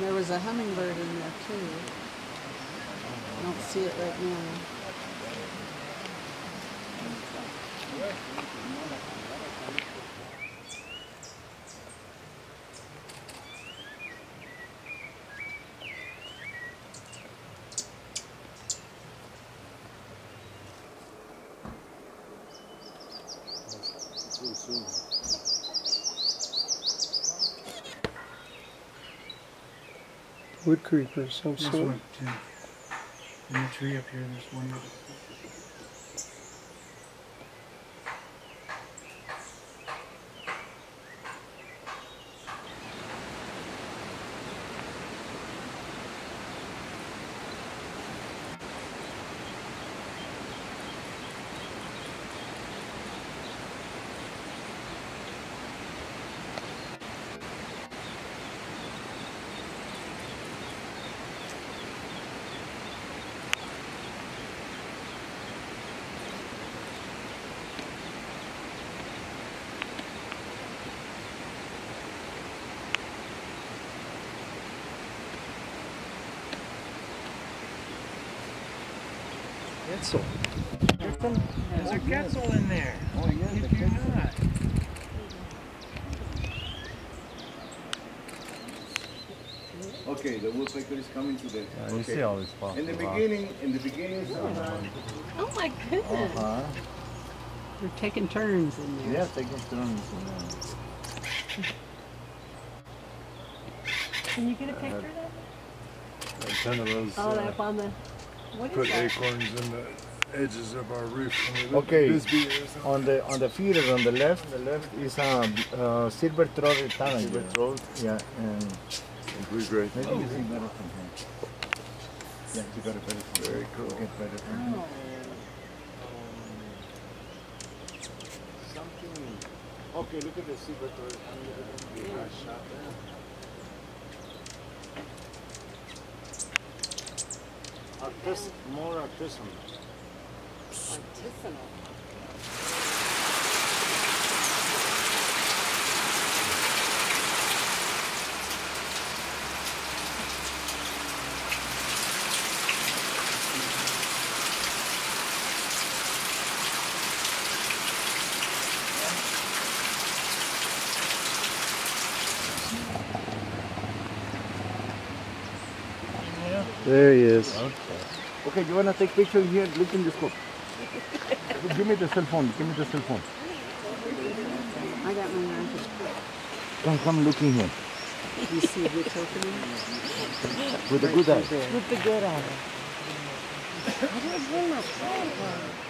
And there was a hummingbird in there too. I don't see it right now. Wood creepers, some There's sort. one too. In the tree up here, there's one. Quetzal. There's a Quetzal in there. Oh yeah, the you're not. Okay, the woodpecker is coming to the. Yeah, you see all these spots. In the beginning, in the beginning, sometimes. Oh my goodness. Uh-huh. They're taking turns in there. Yeah, taking turns. Can you get a picture of that? And ten of those Oh, uh, up on the, what put that? acorns in the edges of our roof. I mean, Okay. Bisbee or something. On the on the feeder on the left, the left is a uh, silver throated tanager. Silver throat. Yeah, and Blue gray. maybe you see better from here. Yeah, you got it better from Very here. cool. You get better from here. Oh, Something. Okay, look at the silver throated tanager. shot there. Artis- more artisanal. artisanal. There he is. Okay, you wanna take picture here? Look in the scope. Give me the cell phone. Give me the cell phone. I got my knife. Come, come, look in here You see which opening? with the good eye. With the good eye. I didn't bring my phone.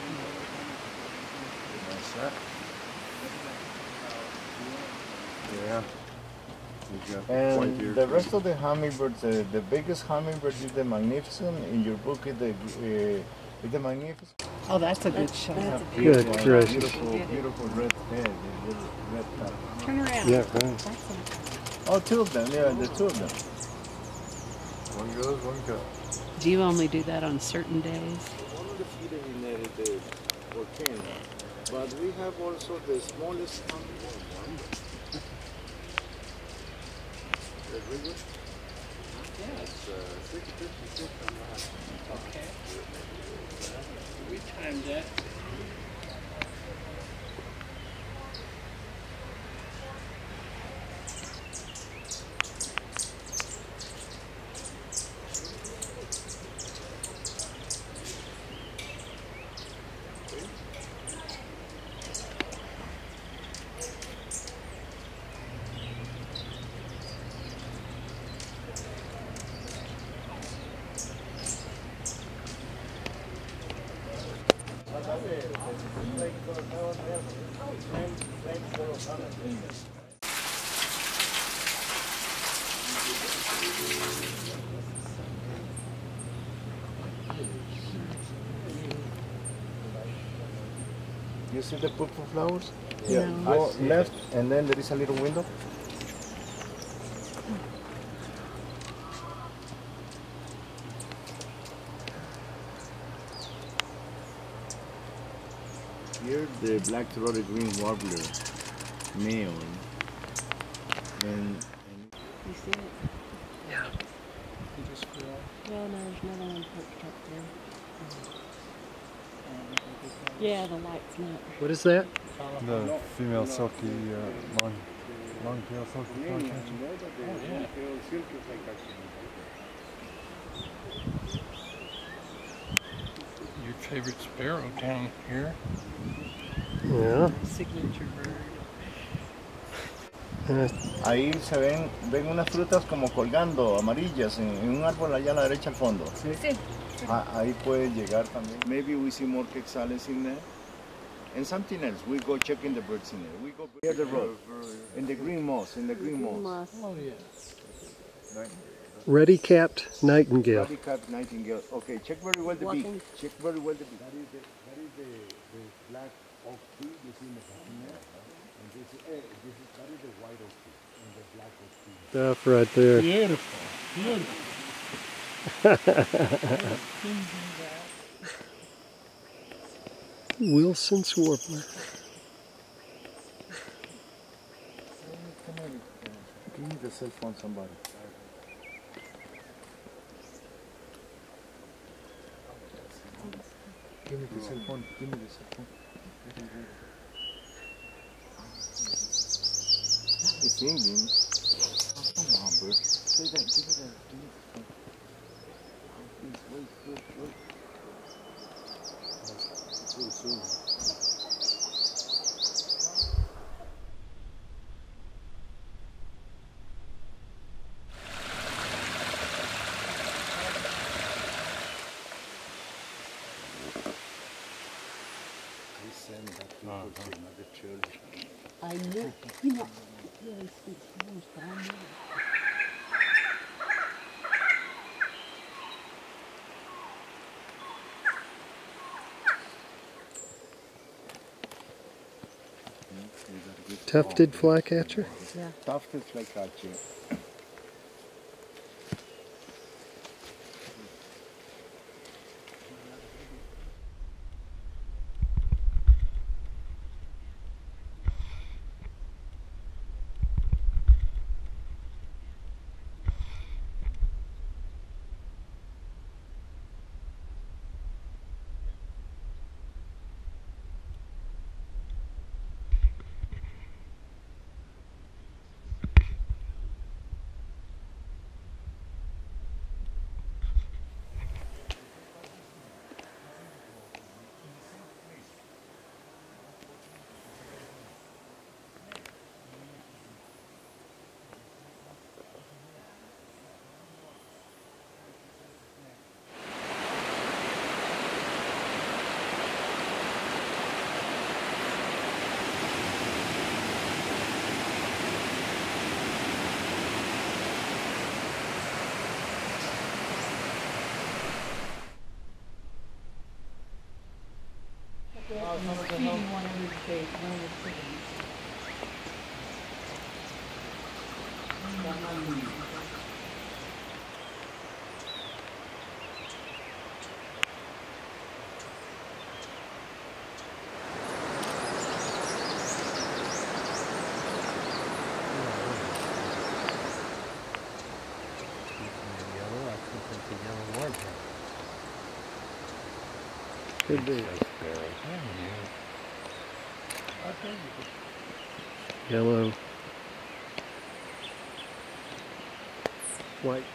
got white And the rest of the hummingbirds, uh, the biggest hummingbird is the magnificent. In your book, is the uh, is the magnificent. Oh, that's a good shot. It's a Good beautiful, gracious. Beautiful, beautiful red head, red top. Turn around. Yeah, right. That's Oh, two of them. Yeah, the two of them. One goes, one comes. Do you only do that on certain days? One of the feeder in there is the volcano, but we have also the smallest hummingbird one. The river. Yeah, it's uh, 656 on the Okay. We timed that. You see the purple flowers? Yeah. Go left, and then there is a little window. Here, the black-throated green warbler, male, and, and You see it? Yeah. You just flew off. Well, no, there's another one perked up there. Yeah, the light's not. What is that? The female silky, uh, long, long tail silky flycatcher. Your favorite sparrow down here. Yeah. Signature bird. Ahí se ven, ven unas frutas como colgando, amarillas, en, en un árbol allá a la derecha al fondo. Sí. Ah, ahí puede llegar también. Maybe we see more quetzales in there. And something else, we go checking the birds in there. We go here the road, in the green moss, in the green moss. Oh, yeah. Ready capped nightingale. Ruddy cap nightingale. Okay, check very well the beak. Walking. Check very well the beak. That is the, that is the, the black oak tree you see in the bottom there. And this, is- eh, this is, that is the white oak tree and the black oak tree. Stuff right there. Beautiful. Beautiful. Wilson's warbler. Give me the cell phone, somebody. Give me the cell phone. Give me the cell phone. Singing. Oh, come on, bro. Say that. Give me that. Give me the phone. Oh, please, wait, wait, wait. Too soon. They send that ah, to ah. another church. I knew. You know, yeah, he speaks Spanish, but I knew. Tufted flycatcher. Yeah. Tufted flycatcher. Could be. That's sparrows. I knew. I heard you. Yellow. White.